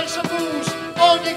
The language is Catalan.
Marsz a tłuszcz, ogień